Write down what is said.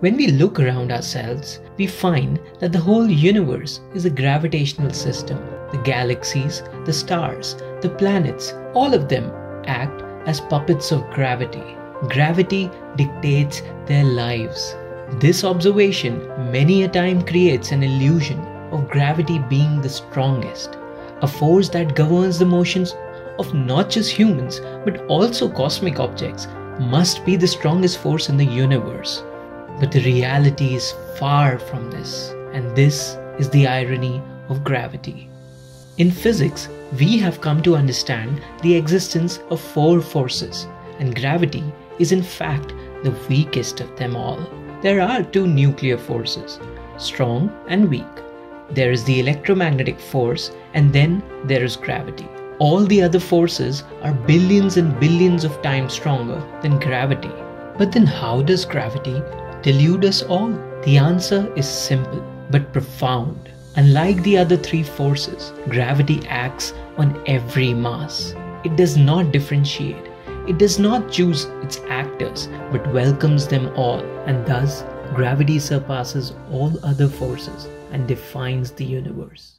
When we look around ourselves, we find that the whole universe is a gravitational system. The galaxies, the stars, the planets, all of them act as puppets of gravity. Gravity dictates their lives. This observation many a time creates an illusion of gravity being the strongest, a force that governs the motions of not just humans but also cosmic objects must be the strongest force in the universe. But the reality is far from this, and this is the irony of gravity. In physics, we have come to understand the existence of four forces, and gravity is in fact the weakest of them all. There are two nuclear forces, strong and weak. There is the electromagnetic force, and then there is gravity. All the other forces are billions and billions of times stronger than gravity. But then, how does gravity delude us all? The answer is simple but profound. Unlike the other three forces, gravity acts on every mass. It does not differentiate. It does not choose its actors but welcomes them all, and thus gravity surpasses all other forces and defines the universe.